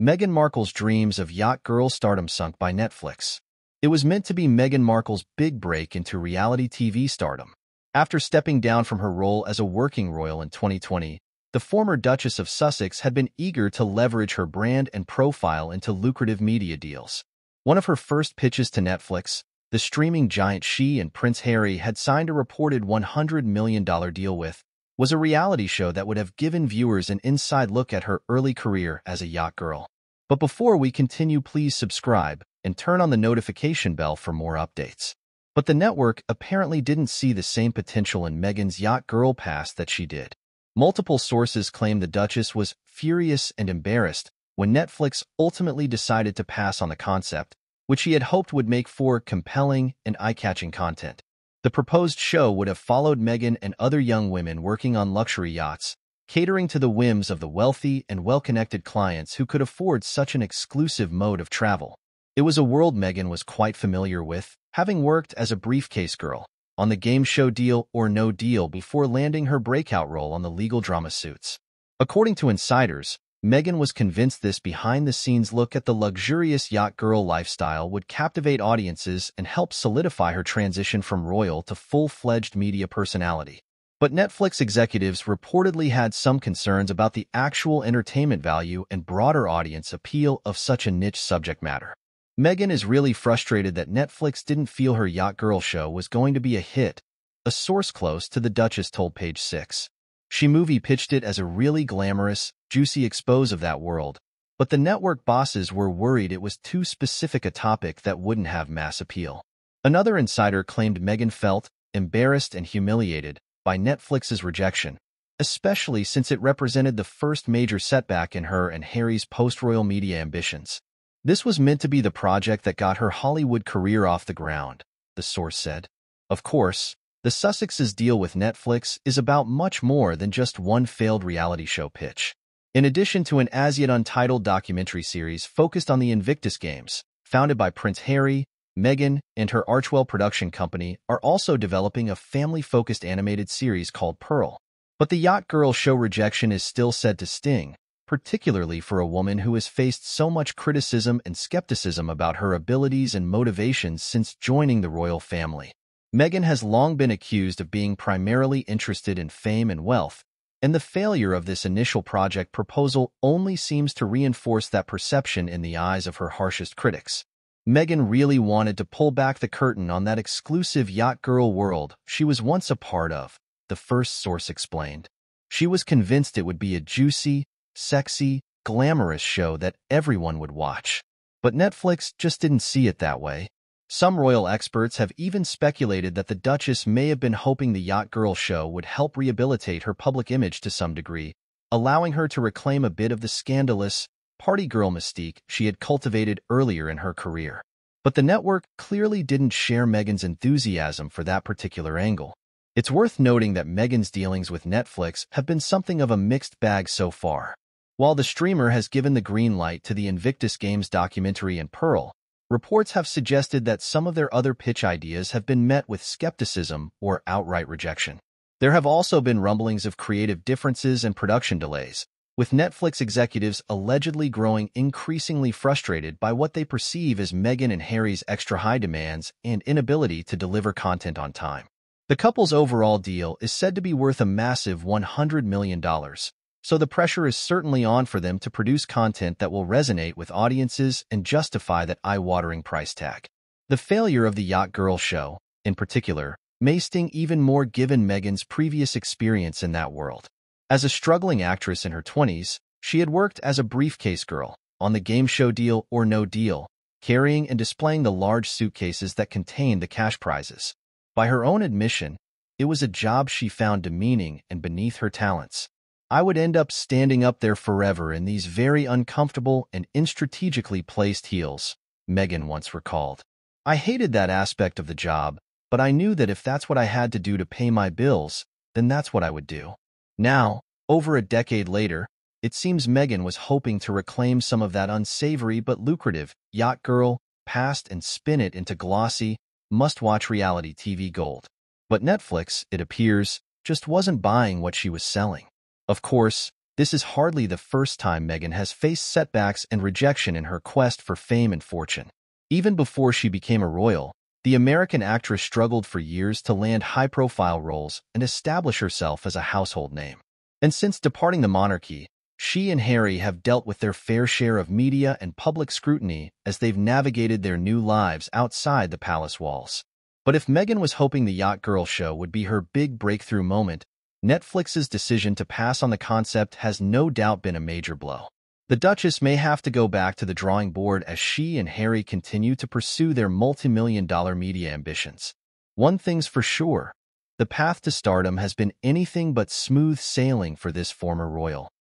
Meghan Markle's dreams of yacht girl stardom sunk by Netflix. It was meant to be Meghan Markle's big break into reality TV stardom. After stepping down from her role as a working royal in 2020, the former Duchess of Sussex had been eager to leverage her brand and profile into lucrative media deals. One of her first pitches to Netflix, the streaming giant she and Prince Harry had signed a reported $100 million deal with, was a reality show that would have given viewers an inside look at her early career as a yacht girl. But before we continue, please subscribe and turn on the notification bell for more updates. But the network apparently didn't see the same potential in Meghan's yacht girl past that she did. Multiple sources claim the Duchess was furious and embarrassed when Netflix ultimately decided to pass on the concept, which he had hoped would make for compelling and eye-catching content. The proposed show would have followed Meghan and other young women working on luxury yachts, catering to the whims of the wealthy and well-connected clients who could afford such an exclusive mode of travel. It was a world Meghan was quite familiar with, having worked as a briefcase girl, on the game show Deal or No Deal before landing her breakout role on the legal drama Suits. According to insiders, Meghan was convinced this behind-the-scenes look at the luxurious yacht girl lifestyle would captivate audiences and help solidify her transition from royal to full-fledged media personality. But Netflix executives reportedly had some concerns about the actual entertainment value and broader audience appeal of such a niche subject matter. Meghan is really frustrated that Netflix didn't feel her Yacht Girl show was going to be a hit, a source close to the Duchess told Page 6. She movie pitched it as a really glamorous, juicy expose of that world, but the network bosses were worried it was too specific a topic that wouldn't have mass appeal. Another insider claimed Meghan felt embarrassed and humiliated by Netflix's rejection, especially since it represented the first major setback in her and Harry's post-royal media ambitions. This was meant to be the project that got her Hollywood career off the ground, the source said. Of course, the Sussexes' deal with Netflix is about much more than just one failed reality show pitch. In addition to an as-yet untitled documentary series focused on the Invictus Games, founded by Prince Harry, Meghan, and her Archewell production company are also developing a family-focused animated series called Pearl. But the Yacht Girl show rejection is still said to sting, particularly for a woman who has faced so much criticism and skepticism about her abilities and motivations since joining the royal family. Meghan has long been accused of being primarily interested in fame and wealth, and the failure of this initial project proposal only seems to reinforce that perception in the eyes of her harshest critics. Meghan really wanted to pull back the curtain on that exclusive yacht girl world she was once a part of, the first source explained. She was convinced it would be a juicy, sexy, glamorous show that everyone would watch. But Netflix just didn't see it that way. Some royal experts have even speculated that the Duchess may have been hoping the Yacht Girl show would help rehabilitate her public image to some degree, allowing her to reclaim a bit of the scandalous, party girl mystique she had cultivated earlier in her career. But the network clearly didn't share Meghan's enthusiasm for that particular angle. It's worth noting that Meghan's dealings with Netflix have been something of a mixed bag so far. While the streamer has given the green light to the Invictus Games documentary and Pearl, reports have suggested that some of their other pitch ideas have been met with skepticism or outright rejection. There have also been rumblings of creative differences and production delays, with Netflix executives allegedly growing increasingly frustrated by what they perceive as Meghan and Harry's extra high demands and inability to deliver content on time. The couple's overall deal is said to be worth a massive $100 million, so the pressure is certainly on for them to produce content that will resonate with audiences and justify that eye-watering price tag. The failure of the Yacht Girl show, in particular, may sting even more given Meghan's previous experience in that world. As a struggling actress in her 20s, she had worked as a briefcase girl on the game show Deal or No Deal, carrying and displaying the large suitcases that contained the cash prizes. By her own admission, it was a job she found demeaning and beneath her talents. I would end up standing up there forever in these very uncomfortable and instrategically placed heels, Meghan once recalled. I hated that aspect of the job, but I knew that if that's what I had to do to pay my bills, then that's what I would do. Now, over a decade later, it seems Meghan was hoping to reclaim some of that unsavory but lucrative yacht girl past and spin it into glossy, must-watch reality TV gold. But Netflix, it appears, just wasn't buying what she was selling. Of course, this is hardly the first time Meghan has faced setbacks and rejection in her quest for fame and fortune. Even before she became a royal, the American actress struggled for years to land high-profile roles and establish herself as a household name. And since departing the monarchy, she and Harry have dealt with their fair share of media and public scrutiny as they've navigated their new lives outside the palace walls. But if Meghan was hoping the Yacht Girl show would be her big breakthrough moment, Netflix's decision to pass on the concept has no doubt been a major blow. The Duchess may have to go back to the drawing board as she and Harry continue to pursue their multi-million dollar media ambitions. One thing's for sure, the path to stardom has been anything but smooth sailing for this former royal.